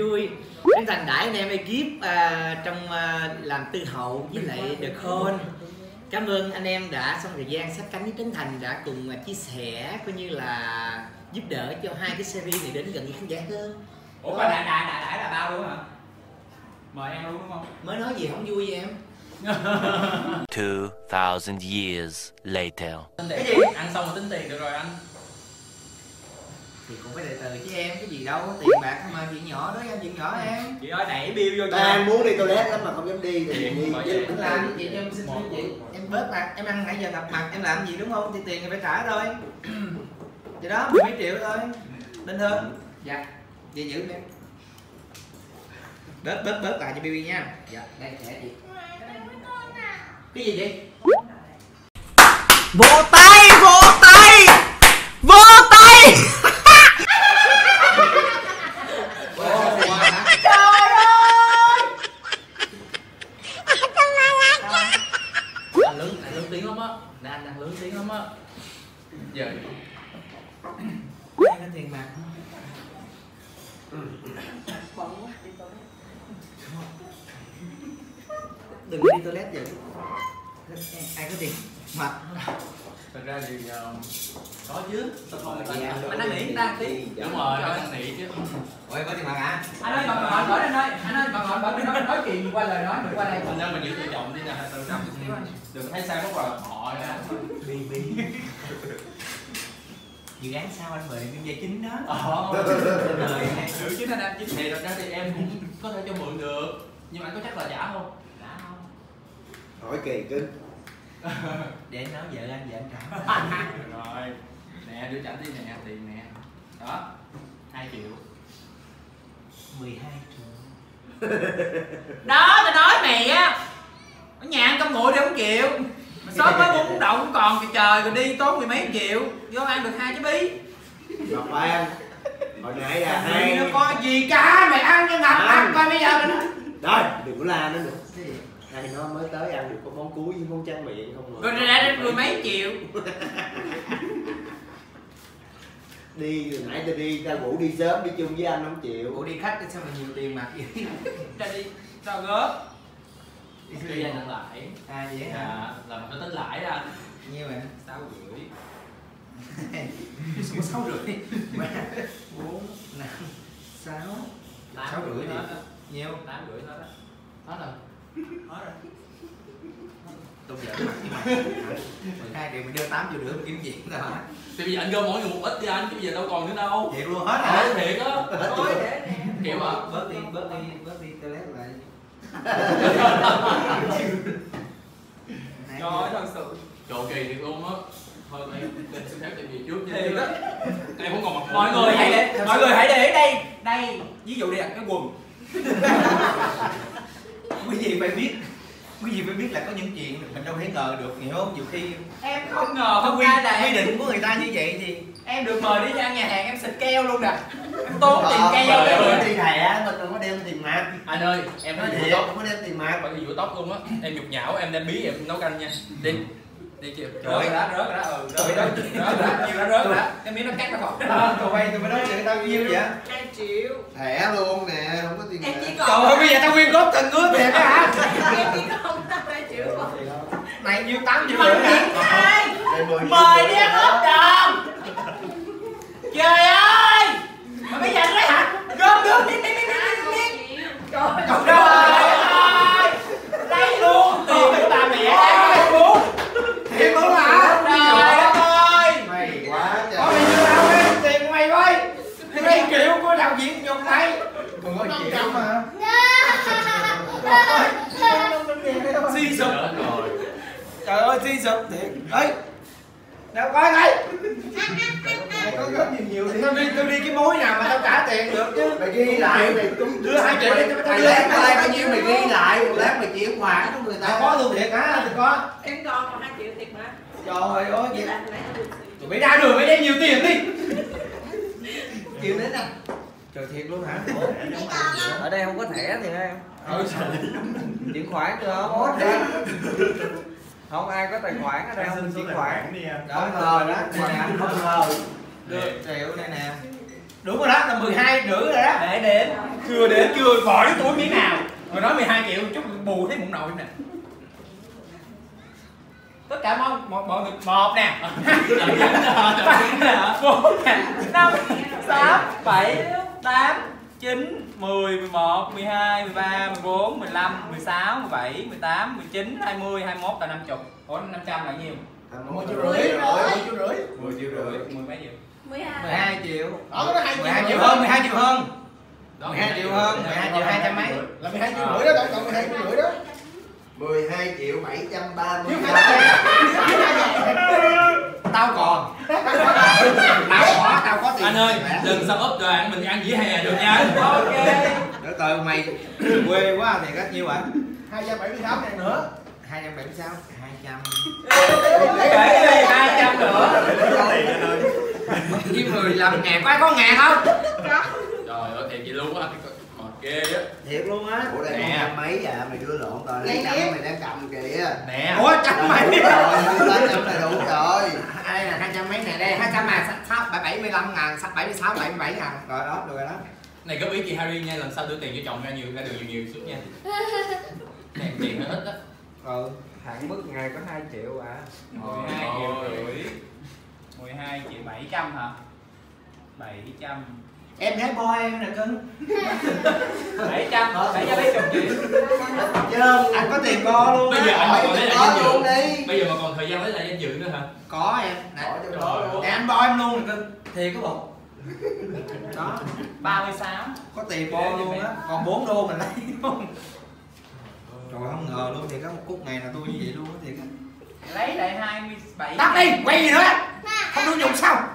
vui Trấn Thành đãi anh em ekip à, trong à, làm tư hậu với lại The Con Cảm ơn anh em đã xong thời gian sát cánh với Trấn Thành đã cùng à, chia sẻ coi như là giúp đỡ cho hai cái series này đến gần với khán giả hơn Ủa mà đại đại đại đại là bao luôn hả? Mời em luôn đúng không? Mới nói gì không vui vậy em 2,000 years later. Cái gì? Ăn xong rồi tính tiền được rồi anh. Thì cũng phải từ từ chứ em, cái gì đâu, tiền bạc mà chuyện nhỏ đó em, chuyện nhỏ em. Chị ơi đẩy bill vô cho Đang em. muốn đi toilet lắm mà không dám đi thì đi chứ. Em làm cái gì cho em xin lỗi chị Em bớt mặt, em ăn nãy giờ gặp mặt, em làm gì đúng không? Thì tiền thì phải trả thôi. Vậy đó, mười mấy triệu thôi. Nên hơn Dạ, vậy giữ em. Bớt, bớt, bớt lại cho BB nha. Dạ, đây trẻ chị. Cái gì vậy? Vỗ tay, vỗ tay Vỗ tay Trời ơi Anh lớn, anh tiếng lắm á. Nè anh đang lớn tiếng lắm á. Giờ có tiền mặt Đừng có đi toilet vậy Ai có tiền mặt thật ra thì ờ, có chứ. Sao không ta Anh đang nghĩ, đang tí. Đúng rồi, anh đang nghĩ chứ. Ôi có tiền mặt hả? Anh ơi, bởi lên đây Anh ơi, Nói chuyện qua lời nói, mình qua đây Anh nên mình giữ tự trọng đi nè, từ trong xíu anh. Đừng thấy sao có vào họ nha. Bi bi Dự án sao anh mời em dây chính đó. Ờ. Giữ chứ anh em chính. Thì thật ra thì em cũng có thể cho mượn được. Nhưng mà anh có chắc là trả không? Trả không? hỏi kỳ kinh. Để em nói vợ anh, vợ anh trả. Rồi. Nè đưa trả đi nè tiền nè. Đó. 2 triệu. 12 triệu Đó, tôi nói mày á Ở nhà ăn cơm nguội thì không chịu. Mà sớm mới muốn động còn kìa trời Rồi đi tốn mười mấy triệu Vô ăn được hai trái bí. Ngọc an hồi nãy là hai nó có gì cả Mày ăn cho ngập mặt coi bây giờ nói rồi đừng có la nữa nữa. Hai nó mới tới ăn được có món cuối với món tráng miệng không Rồi mà ra đến mười mấy triệu đi từ nãy ta đi ta ngủ đi sớm đi chung với anh không chịu. Ủa đi khách sao mà nhiều tiền mặt vậy? Ra đi Sao góp Đi đi anh lại. À vậy hả? dạ là mình phải tính lãi đó anh. Nhiêu hả? sáu rưỡi. Số sáu rưỡi? Ba. Bốn năm sáu sáu rưỡi thì nhiêu tám rưỡi hết á. Hết rồi. Hết rồi với mày mười hai triệu mình đưa tám triệu rưỡi mình kiếm chuyện rồi hả? Thì bây giờ anh gom mỗi người một ít đi anh chứ bây giờ đâu còn nữa đâu. Thiệt luôn hết ờ hả thiệt á. Ôi, để nè. kiểu mà bớt đi bớt đi bớt đi toilet lại. Trời ơi thật sự. Trời kỳ thiệt luôn á. Thôi em xin phép tìm gì trước Thiệt chứ á. em không còn mặt Mọi người nữa. hãy để Mọi người hãy để đây Đây. Ví dụ đi ạ cái quần. Quý vị phải biết quý vị phải biết là có những chuyện mình đâu thể ngờ được hiểu không? Nhiều khi Em không ngờ có không quy, ai là quy em định của người ta như vậy thì Em được mời đi ăn nhà hàng em xịt keo luôn nè. Em tốn tiền Ờ, keo đấy ơi, đi thẻ mình đừng có đem tiền mặt. Anh ơi em nói thiệt. tóc. Không có đem tiền mặt phải vụ tóc luôn á. Em nhục nhão em đem bí em nấu canh nha. Đi. Đi kìa. Rớt rồi đó, rớt rồi đó, ừ, rớt rồi đó, rớt rồi đó. Rớt rồi đó. Cái miếng nó cắt ra khỏi tụi bay tụi bay nói chuyện tao nhiêu vậy Hai triệu. Thẻ luôn nè không có tiền Em chỉ trời còn ơi bây giờ tao quyên góp từng ngứa thiệt á hả? Em chỉ này nhiêu tám triệu mười rưỡi đi ăn đó. ốc đòn Trời ơi Mà bây giờ nó hả Gom gom đi đi đi đi đi Trời ơi Đây luôn tiền của bà mẹ đây luôn thiệt luôn hả Trời đất ơi may quá có trời bao nhiêu đâu em tiền của mày coi hai triệu của đạo diễn nhục này còn có triệu mà suy sụp Chết rồi trời ơi suy sụp thiệt. Ấy đâu coi đây. Mày có góp nhiều nhiều thì tao đi tao đi cái mối nào mà tao trả tiền được chứ. Mày ghi lại mày đưa hai triệu. đi tao tao mày đưa lát mày bao nhiêu mày ghi lại một lát mày chuyển khoản cho người tao ta có luôn thiệt hả tao có. Em còn còn hai triệu tiền mà. Trời ơi vậy tụi bay ra đường mày đem nhiều tiền đi. Chịu đến à trời thiệt luôn hả? Ở đây không có thẻ thì em ừ Chuyển khoản được không? Đi Không ai có tài khoản ở đây không? chuyển khoản. không ngờ đó. nè. Không ngờ đưa triệu đây nè. Đúng rồi đó là 12 rưỡi rồi đó. Để đến chưa đến. Chưa cái túi miếng nào. Rồi nói 12 triệu chút bù thấy mụn nội nè. Tất cả mọi mọi, mọi người một nè. Bốn nè. Năm sáu bảy tám chín mười mười một mười hai mười ba mười bốn mười lăm mười sáu mười bảy mười tám mười chín hai mươi hai mốt là năm chục ủa năm trăm là nhiêu? Một triệu rưỡi một triệu rưỡi. Mười triệu rưỡi. Mười mấy triệu? 12 12 triệu. Đó nó hai 12 triệu hơn 12 triệu hơn. 12 triệu hơn. 12 triệu 200 mấy. Là 12 triệu rưỡi đó tổng cộng 12 triệu rưỡi đó. 12 triệu 730 tao còn tao có tao có tiền anh ơi lần sau ốp đoàn mình ăn dĩa hè được nha. Ok. Để từ mày. Quê quá thì có nhiêu ạ? 278 ngàn nữa. 276 200 kể đi hai trăm. Nữa với 15 ngàn. Có ai có ngàn không? trời ơi thiệt chị luôn á. Ghê á. Thiệt luôn á. Ủa đây Nè. mấy à mày đưa lộn tao lấy trăm mày đang cầm kìa. Nè. Ủa trăm mày Đúng rồi lấy trăm là đủ rồi. Đây là 200 mấy nè đây. 200 mà. 6 75 ngàn 76 77 ngàn. Rồi đó được rồi đó. Này góp ý chị Harry nha lần sau đưa tiền cho chồng ra nhiều ra đường nhiều nhiều chút nha. Này tiền nó ít á ừ hạn mức ngày có 2 triệu à. 12 triệu rưỡi 12 triệu 700 hả? 700 em thấy boy em nè cưng. 700 hả? 700 mấy chục triệu? Chơn anh có tiền bo luôn bây giờ anh Hỏi còn lấy cho lại nó danh luôn dự đi. Bây giờ mà còn thời gian lấy lại danh dự nữa hả? Có em nè anh bo em luôn nè cưng thiệt có bộ đó 36 có tiền bo luôn á. Còn 4 đô mình lấy luôn rồi không ngờ luôn thì có một cút ngày nào tôi như vậy luôn á thiệt á. Lấy lại 27 tắt đi quay gì nữa? Không đủ dùng sao